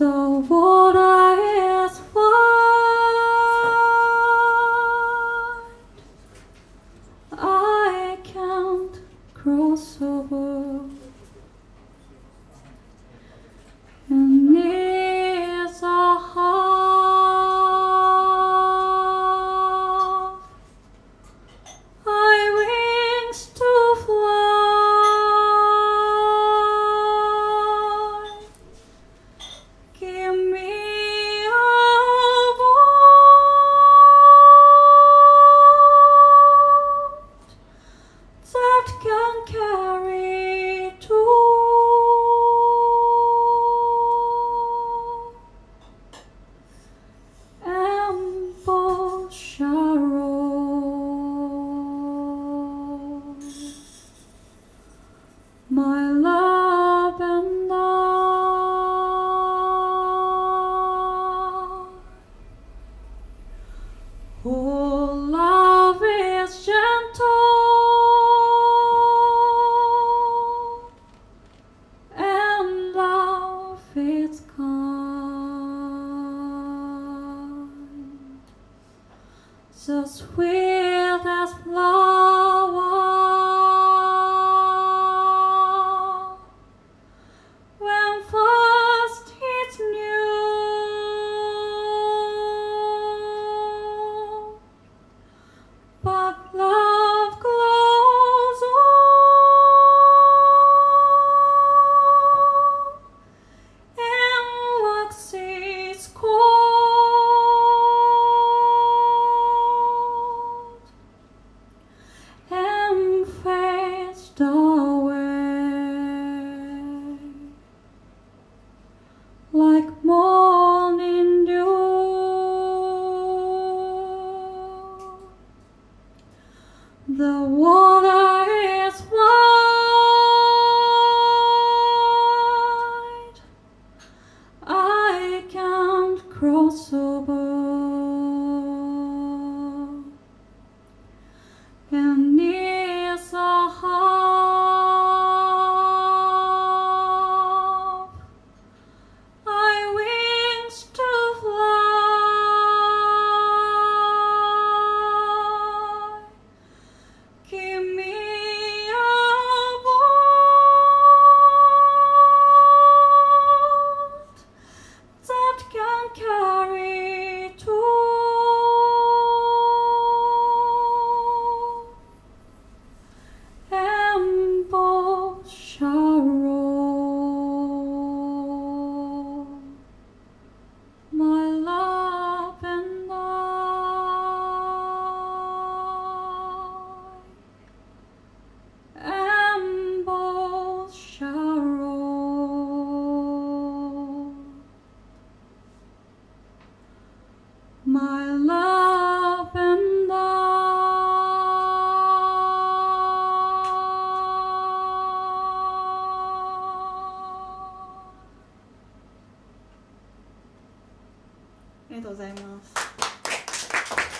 The water is wide. I can't cross over. Oh, love is gentle and love is kind, so sweet as flower. Like morning dew. The water is wide. I can't cross over. And ありがとうございます。